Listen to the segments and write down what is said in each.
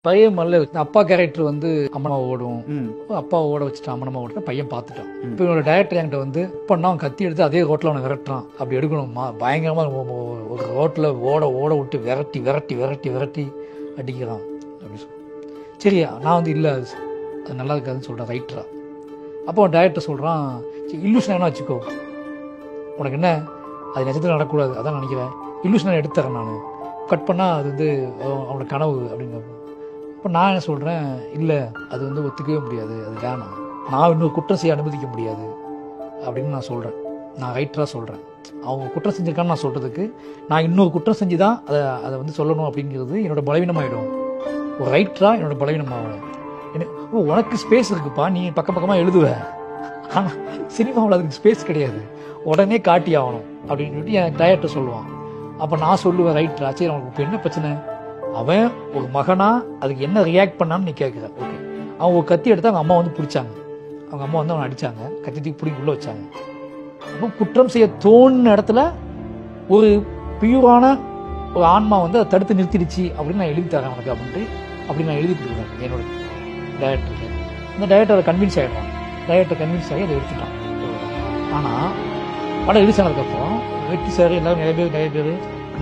பையன் மல்ல அப்பா கேரக்டர் வந்து அம்மனமா ஓடும். அப்பா ஓட வச்சுட்டு அம்மனமா ஓடுற பையன் பார்த்துட்டான். இப்போ இவனோட டேரக்டர் என்கிட்ட வந்து பண்ணா அவன் கத்தி எடுத்து அதே ரோட்டில் அவனை விரட்டுறான். அப்படி எடுக்கணுமா பயங்கரமா ஒ- ஒ- ஒரு ரோட்டில் ஓட ஓட விட்டு விரட்டி விரட்டி விரட்டி விரட்டி அடிக்கிறான். அப்படி சொல்லி சரி நான் வந்து இல்லை அது அது நல்லா இருக்காதுன்னு சொல்கிறேன் ரைட்டரா அப்போ அவன் டேரக்டர் சொல்கிறான் இல்லூஷன் என்ன வச்சுக்கோ. உனக்கு என்ன? அது நிஜத்தில் நடக்கக்கூடாது. அதான் நினைக்கிறேன். இல்லூஷன் எடுத்துறேன் நான். கட் பண்ணால் அது வந்து அவன் அவனோட கனவு அப்படிங்க அப்போ நான் என்ன சொல்கிறேன் இல்லை அது வந்து ஒத்துக்கவே முடியாது. அது வேணாம். நான் இன்னொரு குற்றம் செய்ய அனுமதிக்க முடியாது. அப்படின்னு நான் சொல்கிறேன் நான் ரைட்டராக சொல்கிறேன் அவங்க குற்றம் செஞ்சுருக்கான்னு நான் சொல்கிறதுக்கு நான் இன்னொரு குற்றம் செஞ்சு தான் அதை அதை வந்து சொல்லணும் அப்படிங்கிறது என்னோட பலவீனமாகிடும் ஒரு ரைட்டராக என்னோட பலவீனமாகணும். என்ன உனக்கு ஸ்பேஸ் இருக்குப்பா. நீ பக்கம் பக்கமாக எழுதுவ. ஆனால் சினிமாவில் அதுக்கு ஸ்பேஸ் கிடையாது. உடனே காட்டி ஆகணும் அப்படின்னு சொல்லிட்டு என் டயர்ட்டை சொல்லுவான். அப்போ நான் சொல்லுவேன் ரைட்டரா சரி அவனுக்கு இப்போ என்ன பிரச்சனை? அவன் ஒரு மகனா அதுக்கு என்ன ரியாக்ட் பண்ணான்னு நீ கேட்குற ஓகே அவன் ஒரு கத்தி எடுத்து அவங்க அம்மா வந்து பிடிச்சாங்க. அவங்க அம்மா வந்து அவனை அடிச்சாங்க. கத்தி தூக்கி பிடிக்கி உள்ள வச்சாங்க. அப்போ குற்றம் செய்ய தோணுன இடத்துல ஒரு பியூரான ஒரு ஆன்மா வந்து அதை தடுத்து நிறுத்திடுச்சு அப்படின்னு நான் எழுதி தரேன் உனக்கு அப்படின்ட்டு. அப்படி நான் எழுதி கொடுக்குறேன் என்னோட டைரக்டருக்கு இந்த டைரக்டரை கன்வின்ஸ் ஆகிடுவான் டைரக்டர் கன்வின்ஸ் ஆகி அதை எடுத்துட்டான். ஆனால் படம் ரிலீஸ் ஆனதுக்கப்புறம் வெற்றி சார் எல்லாரும் நிறைய பேர் நிறைய பேர்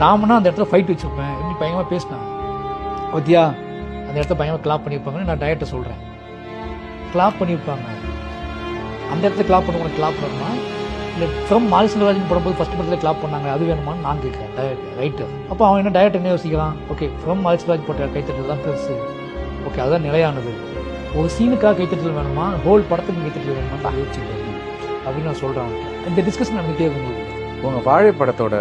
நாமனா அந்த இடத்துல ஃபைட் வச்சுருப்பேன். எப்படி பயங்கரமாக பேசினாங்க. பத்தியா? அந்த இடத்துல பயங்கரமாக கிளாப் பண்ணியிருப்பாங்கன்னு நான் டயட்டை சொல்கிறேன் கிளாப் பண்ணியிருப்பாங்க. அந்த இடத்துல கிளாப் பண்ண உனக்கு கிளாப் பண்ணணுமா? இல்லை ஃப்ரம் மாரிசல்ராஜன் படும்போது ஃபஸ்ட் படத்தில் கிளாப் பண்ணாங்க அது வேணுமான்னு நான் கேட்குறேன். டயட் ரைட்டு அப்போ அவன் என்ன டயட் என்ன யோசிக்கிறான்? ஓகே ஃப்ரம் மாரிசல்ராஜ் போட்ட கைத்தட்டல் தான் பெருசு. ஓகே அதுதான் நிலையானது. ஒரு சீனுக்காக கைத்தட்டல் வேணுமா? ஹோல் படத்துக்கு கைத்தட்டல் வேணுமா நான் யோசிச்சுக்கிறேன் அப்படின்னு நான் சொல்கிறேன் இந்த டிஸ்கஷன் நடந்துகிட்டே இருக்கும் உங்களுக்கு உங்க வாழை படத்தோட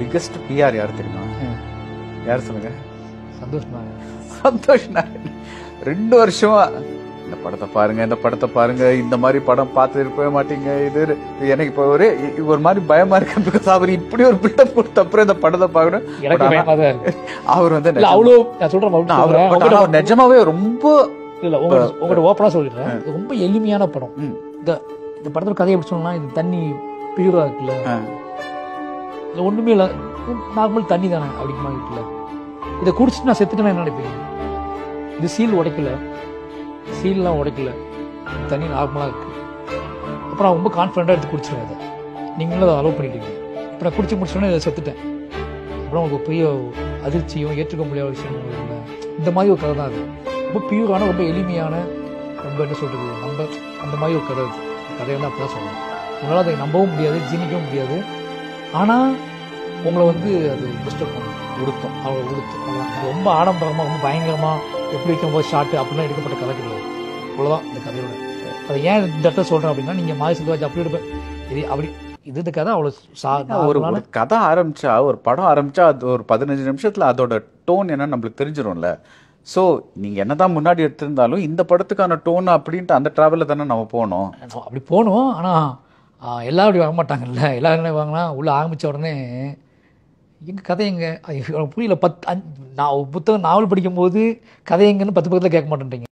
பிக்கஸ்ட் பிஆர் யார் தெரியுமா. யார் சந்தோஷ் நாராயண். ரெண்டு வருஷமா. இந்த படத்தை பாருங்க இந்த படத்தை பாருங்க. இந்த மாதிரி படம் பார்த்து இருக்கவே மாட்டீங்க. இது எனக்கு இப்போ ஒரு ஒரு மாதிரி பயமா இருக்கு. பிகாஸ் அவர் இப்படி ஒரு பில்டப் கொடுத்த அப்புறம் இந்த படத்தை பார்க்கணும். அவர் வந்து அவ்வளோ நான் சொல்றேன் அவர் நிஜமாவே ரொம்ப இல்ல உங்கள்ட்ட ஓப்பனா சொல்லிடுறேன். ரொம்ப எளிமையான படம். இந்த இந்த படத்தோட கதையை எப்படி சொல்லலாம் இது தண்ணி பியூரா இருக்குல்ல. ஒண்ணுமே இல்ல. நார்மல் தண்ணி தானே அப்படிங்கிற மாதிரி இருக்குல்ல. இதை குடிச்சிட்டு நான் செத்துட்டேன்னா என்ன நினைப்பீங்க? இது சீல் உடைக்கல. சீல்லாம் உடைக்கல. தண்ணி நார்மலாக இருக்கு. அப்புறம் நான் ரொம்ப கான்ஃபிடண்டாக எடுத்து குடிச்சிருவேன் அதை. நீங்களும் அதை அலோவ் பண்ணிட்டீங்க. இப்போ நான் குடிச்சு முடிச்சோடனே இதை செத்துட்டேன். அப்புறம் உங்களுக்கு பெரிய அதிர்ச்சியும் ஏற்றுக்க முடியாத விஷயம் இந்த மாதிரி ஒரு கதை தான் அது. ரொம்ப பியூரான ரொம்ப எளிமையான ரொம்ப என்ன சொல்றது. நம்ம அந்த மாதிரி ஒரு கதை அது. கதையை அப்போ தான் சொல்லணும் உங்களால் அதை நம்பவும் முடியாது ஜீனிக்கவும் முடியாது. ஆனால் உங்களை வந்து அது டிஸ்டர்ப் பண்ணும். உடுத்தும். அவளை. இது ரொம்ப ஆடம்பரமாக ரொம்ப பயங்கரமாக எப்படி வைக்கும்போது ஷார்ட் அப்படிலாம் எடுக்கப்பட்ட கதை கிடையாது அவ்வளோதான் இந்த கதையோட. அதை ஏன் இந்த இடத்துல சொல்கிறேன் அப்படின்னா நீங்கள் மாரி செல்வாஜ் அப்படி எடுப்ப இது அப்படி இது இந்த கதை அவ்வளோ சா ஒரு கதை ஆரம்பிச்சா ஒரு படம் ஆரம்பிச்சா அது ஒரு பதினஞ்சு நிமிஷத்துல அதோட டோன் என்ன நம்மளுக்கு தெரிஞ்சிரும்ல. ஸோ நீங்க என்னதான் முன்னாடி எடுத்திருந்தாலும் இந்த படத்துக்கான டோன் அப்படின்ட்டு அந்த டிராவலில் தானே நம்ம போனோம். அப்படி போகணும் ஆனால் எல்லாரும் அப்படி வர மாட்டாங்கல்ல எல்லாரும் என்ன வாங்கினா உள்ளே ஆரம்பித்த உடனே எங்கள் கதை எங்கே? புரியல. பத்து அஞ்சு நான் புத்தகம் நாவல் படிக்கும்போது கதை எங்கன்னு பத்து பக்கத்தில் கேட்க மாட்டேன்றீங்க